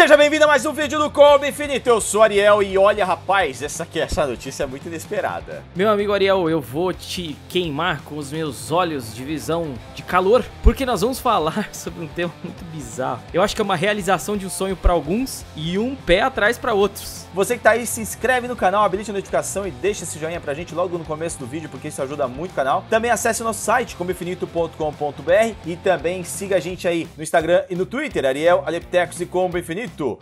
Seja bem-vindo a mais um vídeo do Combo Infinito. Eu sou Ariel e olha, rapaz, essa aqui, essa notícia é muito inesperada. Meu amigo Ariel, eu vou te queimar com os meus olhos de visão de calor, porque nós vamos falar sobre um tema muito bizarro. Eu acho que é uma realização de um sonho para alguns e um pé atrás para outros. Você que tá aí, se inscreve no canal, habilite a notificação e deixa esse joinha pra gente logo no começo do vídeo, porque isso ajuda muito o canal. Também acesse o nosso site, comboinfinito.com.br e também siga a gente aí no Instagram e no Twitter, Ariel Aleptecos e Combo Infinito muito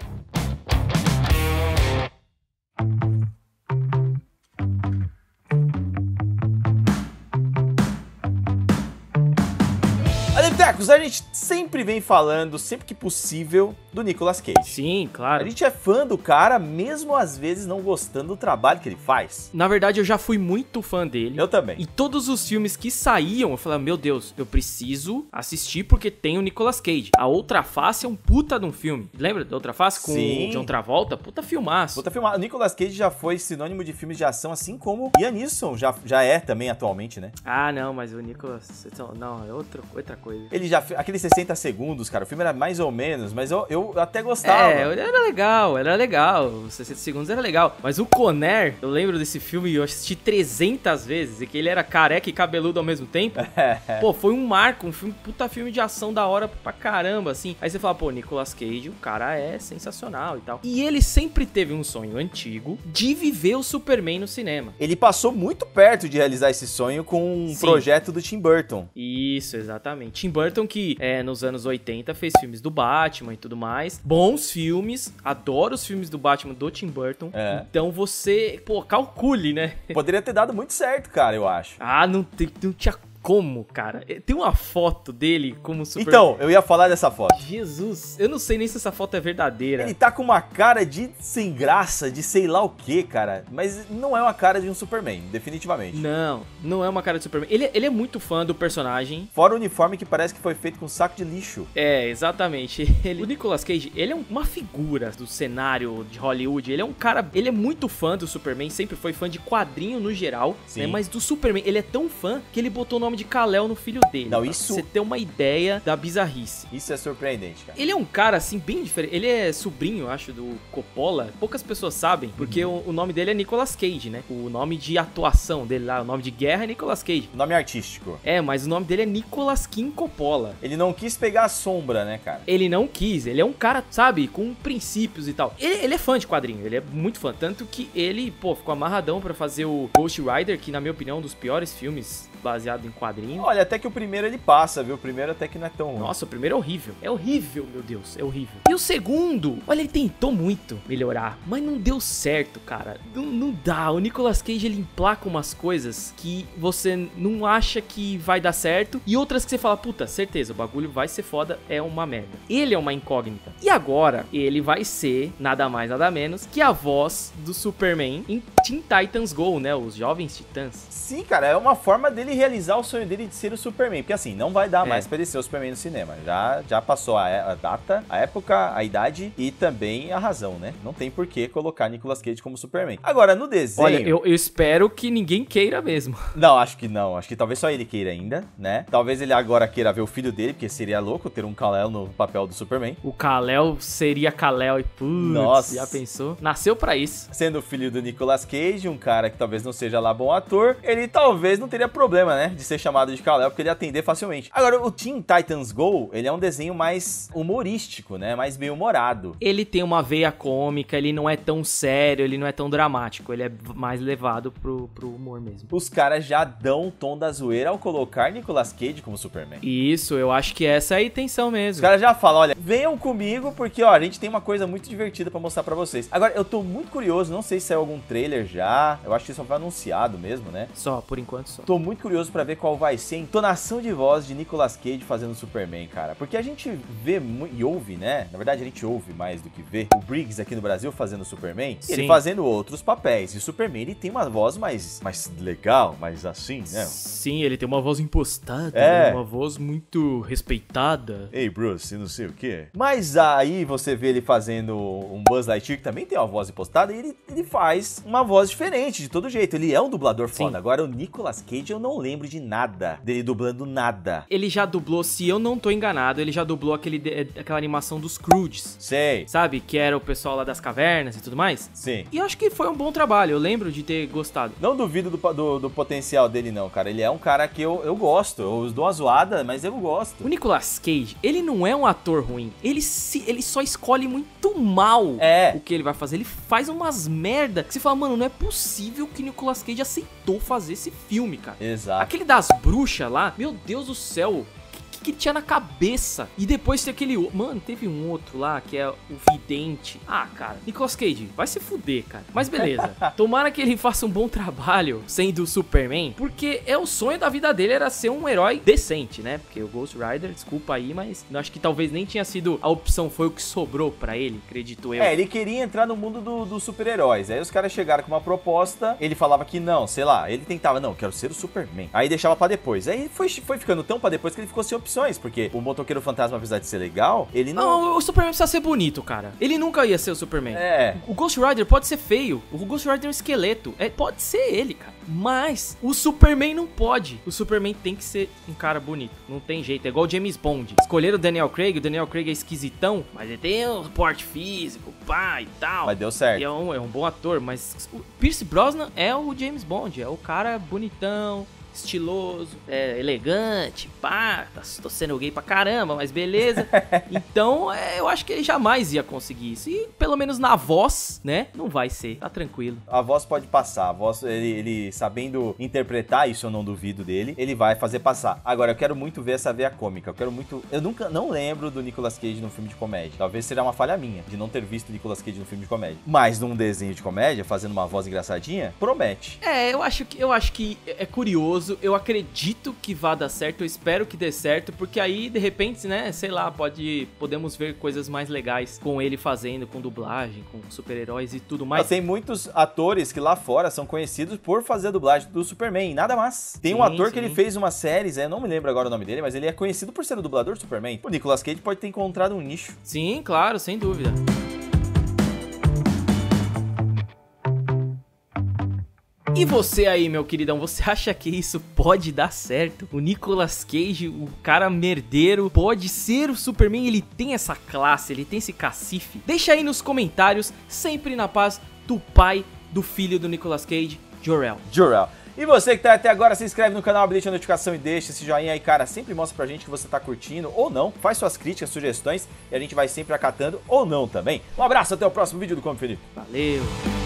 Aleptecos, a gente sempre vem falando, sempre que possível, do Nicolas Cage. Sim, A claro. gente é fã do cara, mesmo às vezes não gostando do trabalho que ele faz. Na verdade, eu já fui muito fã dele. Eu também. E todos os filmes que saíam, eu falava, meu Deus, eu preciso assistir porque tem o Nicolas Cage. A Outra Face é um puta de um filme. Lembra da Outra Face com Sim. o John Travolta? Puta filmaço. Puta filmar. O Nicolas Cage já foi sinônimo de filmes de ação, assim como Ian Neeson já, já é também atualmente, né? Ah, não, mas o Nicolas... Não, é outra, outra coisa. Ele já fez aqueles 60 segundos, cara. O filme era mais ou menos, mas eu, eu até gostava. É, era legal, era legal. Os 60 segundos era legal. Mas o Conner, eu lembro desse filme e eu assisti 300 vezes. E que ele era careca e cabeludo ao mesmo tempo. Pô, foi um marco, um filme, puta filme de ação da hora pra caramba, assim. Aí você fala, pô, Nicolas Cage, o cara é sensacional e tal. E ele sempre teve um sonho antigo de viver o Superman no cinema. Ele passou muito perto de realizar esse sonho com um Sim. projeto do Tim Burton. Isso, exatamente. Tim Burton, que é, nos anos 80 fez filmes do Batman e tudo mais. Bons filmes, adoro os filmes do Batman do Tim Burton. É. Então você, pô, calcule, né? Poderia ter dado muito certo, cara, eu acho. Ah, não, tem, não tinha como, cara. Eh, Tem uma foto dele como Superman. Então, eu ia falar dessa foto. Jesus, eu não sei nem se essa foto é verdadeira. Ele tá com uma cara de sem graça, de sei lá o que, cara. Mas não é uma cara de um Superman, definitivamente. Não, não é uma cara de Superman. Ele, ele é muito fã do personagem. Fora o uniforme que parece que foi feito com um saco de lixo. É, exatamente. Ele- o Nicolas Cage, ele é um- uma figura do cenário de Hollywood. Ele é um cara, ele é muito fã do Superman, sempre foi fã de quadrinho no geral, Sim. né? Mas do Superman, ele é tão fã que ele botou o nome de Kal-El no filho dele. Não, pra isso- Você ter uma ideia da bizarrice. Isso é surpreendente, cara. Ele é um cara, assim, bem diferente. Ele é sobrinho, acho, do Coppola. Poucas pessoas sabem, porque Uhum. o, o nome dele é Nicolas Cage, né? O nome de atuação dele lá, o nome de guerra é Nicolas Cage. Nome artístico. É, mas o nome dele é Nicolas Kim Coppola. Ele não quis pegar a sombra, né, cara? Ele não quis, ele é um cara, sabe, com princípios e tal. Ele, ele é fã de quadrinho, ele é muito fã. Tanto que ele, pô, ficou amarradão pra fazer o Ghost Rider, que na minha opinião é um dos piores filmes baseado em quadrinho. Olha, até que o primeiro ele passa, viu? O primeiro até que não é tão ruim. Nossa, o primeiro é horrível. É horrível, meu Deus, é horrível. E o segundo, olha, ele tentou muito melhorar, mas não deu certo, cara. Não, não dá. O Nicolas Cage, ele emplaca umas coisas que você não acha que vai dar certo e outras que você fala, puta, certeza, o bagulho vai ser foda, é uma merda. Ele é uma incógnita. E agora, ele vai ser nada mais, nada menos que a voz do Superman em Teen Titans Go, né? Os Jovens Titãs. Sim, cara, é uma forma dele realizar o sonho dele de ser o Superman. Porque assim, não vai dar É. mais pra ele ser o Superman no cinema. Já, já passou a, a data, a época, a idade e também a razão, né? Não tem por que colocar Nicolas Cage como Superman. Agora, no desenho. Olha, eu, eu espero que ninguém queira mesmo. Não, acho que não. Acho que talvez só ele queira ainda, né? Talvez ele agora queira ver o filho dele, porque seria louco ter um Kal-El no papel do Superman. O Kal-El seria Kal-El e putz, Nossa. já pensou? Nasceu pra isso. Sendo filho do Nicolas Cage, um cara que talvez não seja lá bom ator, ele talvez não teria problema, né? De ser chamado de Kal-El, porque ele ia atender facilmente. Agora, o Teen Titans Go, ele é um desenho mais humorístico, né? Mais bem humorado. Ele tem uma veia cômica, ele não é tão sério, ele não é tão dramático, ele é mais levado pro, pro humor mesmo. Os caras já dão o tom da zoeira ao colocar Nicolas Cage como Superman. Isso, eu acho que essa é a intenção Os mesmo. caras já falam, olha, venham comigo porque, ó, a gente tem uma coisa muito divertida pra mostrar pra vocês. Agora, eu tô muito curioso, não sei se saiu algum trailer já, eu acho que só foi anunciado mesmo, né? Só, por enquanto só. Tô muito curioso pra ver qual vai ser a entonação de voz de Nicolas Cage fazendo Superman, cara. Porque a gente vê e ouve, né? Na verdade, a gente ouve mais do que vê o Briggs aqui no Brasil fazendo Superman. E ele fazendo outros papéis. E o Superman, ele tem uma voz mais, mais legal, mais assim, né? Sim, ele tem uma voz impostada, É. né? uma voz muito respeitada. Ei, Bruce, não sei o quê. Mas aí você vê ele fazendo um Buzz Lightyear que também tem uma voz impostada e ele, ele faz uma voz diferente de todo jeito. Ele é um dublador Sim. foda. Agora o Nicolas Cage eu não não lembro de nada dele dublando nada. Ele já dublou, se eu não tô enganado, ele já dublou aquele, aquela animação dos Crudes. Sei. Sabe? Que era o pessoal lá das cavernas e tudo mais. Sim. E eu acho que foi um bom trabalho, eu lembro de ter gostado. Não duvido do, do, do potencial dele, não, cara. Ele é um cara que eu, eu gosto. Eu dou uma zoada, mas eu gosto. O Nicolas Cage, ele não é um ator ruim. Ele, se, ele só escolhe muito mal É. o que ele vai fazer. Ele faz umas merda que você fala, mano, não é possível que Nicolas Cage aceitou fazer esse filme, cara. Exato. Aquele das bruxas lá, meu Deus do céu. Que, que tinha na cabeça? E depois tem aquele. Mano, teve um outro lá que é o Vidente. Ah, cara. Nicolas Cage, vai se fuder, cara. Mas beleza. Tomara que ele faça um bom trabalho sendo o Superman. Porque é o sonho da vida dele era ser um herói decente, né? Porque o Ghost Rider, desculpa aí, mas eu acho que talvez nem tinha sido a opção, foi o que sobrou pra ele, acredito eu. É, ele queria entrar no mundo do- dos super-heróis. Aí os caras chegaram com uma proposta, ele falava que não, sei lá, ele tentava, não, quero ser o Superman. Aí deixava pra depois. Aí foi, foi ficando tão pra depois que ele ficou sem opções, porque o motoqueiro fantasma, apesar de ser legal, ele não. Não, o Superman precisa ser bonito, cara. Ele nunca ia ser o Superman. É. O Ghost Rider pode ser feio. O Ghost Rider é um esqueleto. É, pode ser ele, cara. Mas o Superman não pode. O Superman tem que ser um cara bonito. Não tem jeito. É igual o James Bond. Escolheram o Daniel Craig. O Daniel Craig é esquisitão. Mas ele tem um porte físico, pá e tal. Mas deu certo. E é um, é um bom ator. Mas o Pierce Brosnan é o James Bond. É o cara bonitão. Estiloso, é, elegante, pá, tá, tô sendo gay pra caramba, mas beleza. Então, é, eu acho que ele jamais ia conseguir isso. E pelo menos na voz, né? Não vai ser. Tá tranquilo. A voz pode passar, a voz, ele, ele sabendo interpretar, isso eu não duvido dele, ele vai fazer passar. Agora, eu quero muito ver essa veia cômica, eu quero muito... Eu nunca, não lembro do Nicolas Cage num filme de comédia. Talvez seja uma falha minha, de não ter visto o Nicolas Cage no filme de comédia. Mas num desenho de comédia, fazendo uma voz engraçadinha, promete. É, eu acho que eu acho que é curioso. Eu acredito que vá dar certo. Eu espero que dê certo, porque aí de repente, né, sei lá, pode podemos ver coisas mais legais com ele fazendo, com dublagem, com super-heróis e tudo Mas mais. tem muitos atores que lá fora são conhecidos por fazer a dublagem do Superman, nada mais. Tem um Sim, ator que sim. ele fez uma série, eu não me lembro agora o nome dele, mas ele é conhecido por ser o dublador do Superman. O Nicolas Cage pode ter encontrado um nicho. Sim, claro, sem dúvida. E você aí, meu queridão, você acha que isso pode dar certo? O Nicolas Cage, o cara merdeiro, pode ser o Superman? Ele tem essa classe, ele tem esse cacife? Deixa aí nos comentários, sempre na paz do pai do filho do Nicolas Cage, Jor-El. Jurel. E você que tá até agora, se inscreve no canal, habilite a notificação e deixa esse joinha aí, cara. Sempre mostra pra gente que você tá curtindo ou não. Faz suas críticas, sugestões e a gente vai sempre acatando ou não também. Um abraço, até o próximo vídeo do Como Felipe. Valeu!